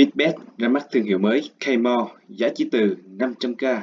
Bitbet ra mắt thương hiệu mới K-Mall giá chỉ từ 500k